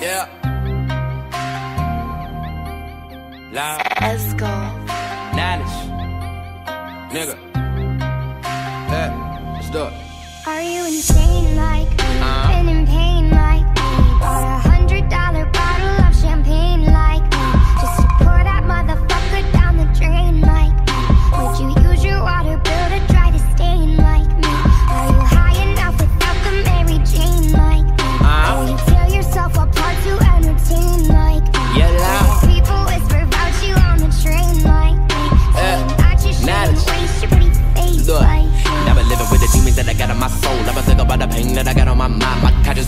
Yeah. Loud. Esco. Knowledge. Nigga. Yeah. Let's do it. Are you insane like me? Uh-huh. Been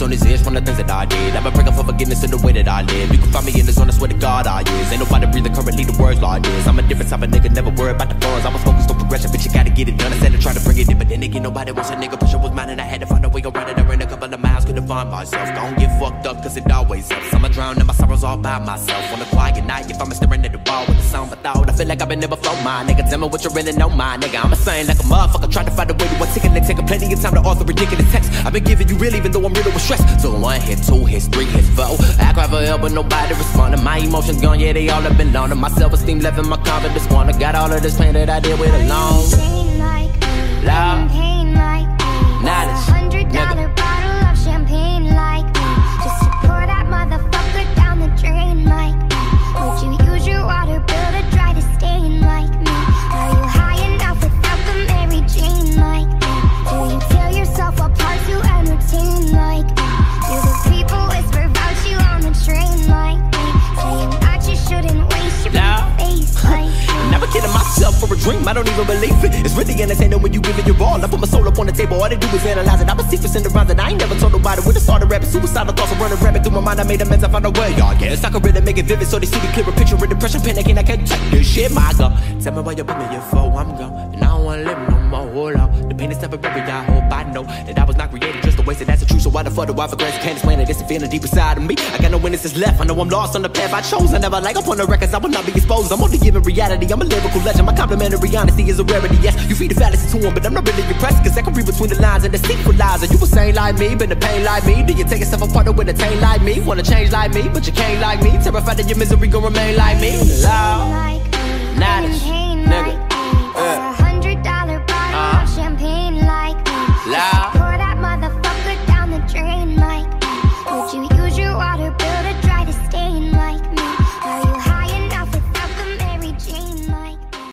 on his edge from the things that I did. I've been praying for forgiveness in the way that I live. You can find me in the zone, I swear to God I is. Ain't nobody breathing currently the words like this. I'm a different type of nigga, never worry about the funds. I was focused on progression, but you gotta get it done. I said to try to bring it in, but then again, nobody wants a nigga. Pressure was mine, and I had to find a way around it. I ran a couple of miles, couldn't find myself. Don't get fucked up, cause it always helps. I'ma drown in my sorrows all by myself. On a quiet night, if I'm staring at the wall thought, I feel like I've been never flow my nigga. Tell me what you really know, my nigga. I'm a saying like a motherfucker, trying to find a way to one ticket. They taking plenty of time to author ridiculous text. I've been giving you real, even though I'm riddled with stress. So one hit, two hits, three hits, four. I cry for help, but nobody responding. My emotions gone, yeah, they all have been loaned. My self-esteem left and my confidence gone. I got all of this pain that I did with alone. Insane for a dream, I don't even believe it. It's really entertaining when you give it your all. I put my soul up on the table, all they do is analyze it. I was secrets in the rhymes that I ain't never told nobody. When I started rapping, suicidal thoughts were running rampant through my mind. I made amends, I found a way. I guess I could really make it vivid so they see the clearer picture of depression, panicking. I can't take this shit, my God. Tell me why you put me in for, I'm gone. And I don't wanna live no more, hold on. The pain is temporary, I hope I know that I was not created just to waste it. That's the truth, so why the fuck do I grace? Can't explain it, it's a feeling deep inside of me. I got no witnesses left, I know I'm lost on the path I chose. I never like up on the records, I will not be exposed. I'm only giving reality, I'm a lyrical legend. My complimentary honesty is a rarity, yes. You feed the fallacy to them, but I'm not really impressed. Cause I can read between the lines and the secret lies. Are you a saint like me, been the pain like me? Do you take yourself apart a taint like me? Wanna change like me, but you can't like me. Terrified that your misery gon' remain like me. Loud.